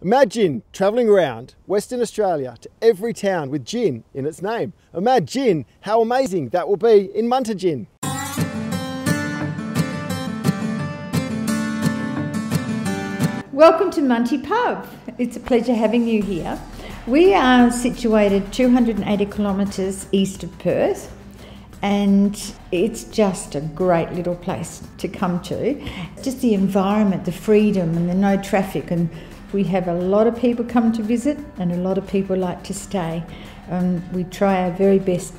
Imagine travelling around Western Australia to every town with gin in its name. Imagine how amazing that will be in Muntadgin. Welcome to Munty Pub. It's a pleasure having you here. We are situated 280 kilometres east of Perth and it's just a great little place to come to. Just the environment, the freedom, and the no traffic. And we have a lot of people come to visit, and a lot of people like to stay. Um, we try our very best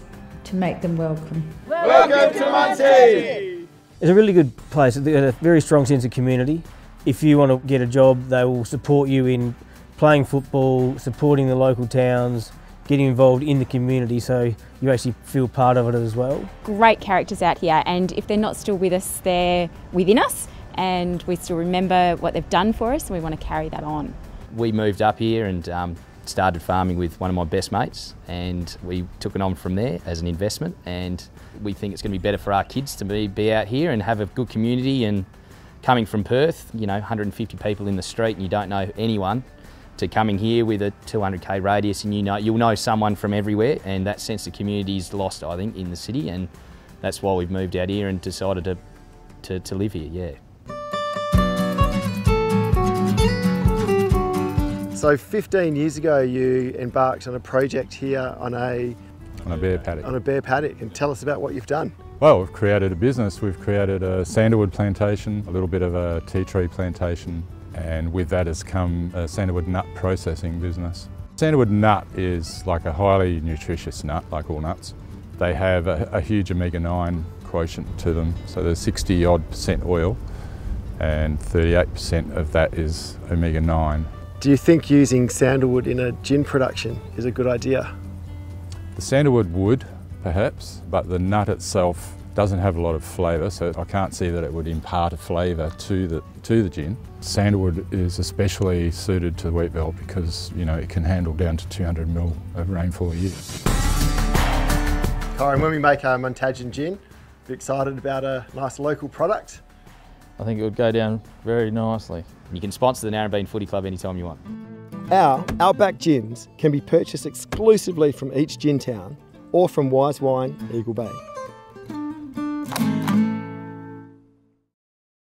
to make them welcome. Welcome to Munty! It's a really good place. They've got a very strong sense of community. If you want to get a job, they will support you in playing football, supporting the local towns, getting involved in the community so you actually feel part of it as well. Great characters out here and if they're not still with us, they're within us and we still remember what they've done for us and we want to carry that on. We moved up here and um, started farming with one of my best mates and we took it on from there as an investment and we think it's going to be better for our kids to be, be out here and have a good community and coming from Perth, you know, 150 people in the street and you don't know anyone, to coming here with a 200k radius and you know you'll know someone from everywhere and that sense of community is lost I think in the city and that's why we've moved out here and decided to, to, to live here, yeah. So 15 years ago you embarked on a project here on a on a bare paddock. On a bare paddock and tell us about what you've done. Well, we've created a business. We've created a sandalwood plantation, a little bit of a tea tree plantation, and with that has come a sandalwood nut processing business. Sandalwood nut is like a highly nutritious nut, like all nuts. They have a, a huge omega-9 quotient to them, so there's 60 odd percent oil and 38% of that is omega-9. Do you think using sandalwood in a gin production is a good idea? The sandalwood would, perhaps, but the nut itself doesn't have a lot of flavour, so I can't see that it would impart a flavour to the, to the gin. Sandalwood is especially suited to the wheat belt because you know it can handle down to 200 mil of rainfall a year. Kyron, when we make our Muntadgin gin, we're excited about a nice local product? I think it would go down very nicely. You can sponsor the Narembeen Footy Club anytime you want. Our Outback gins can be purchased exclusively from each gin town or from Wise Wine, Eagle Bay.